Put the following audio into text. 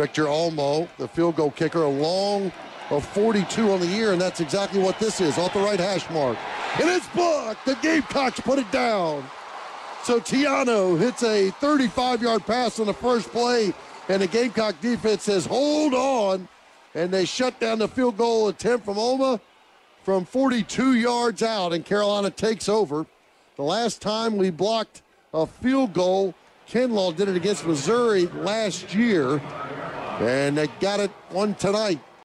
Victor Ulmo, the field goal kicker, a long of 42 on the year, and that's exactly what this is, off the right hash mark. And it's blocked. The Gamecocks put it down. So Tiano hits a 35-yard pass on the first play, and the Gamecock defense says, hold on. And they shut down the field goal attempt from Oma from 42 yards out, and Carolina takes over. The last time we blocked a field goal, Kinlaw did it against Missouri last year, and they got it one tonight.